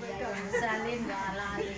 Với cả một.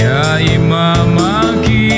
Mumajad Ya Imam Al-Kiblataini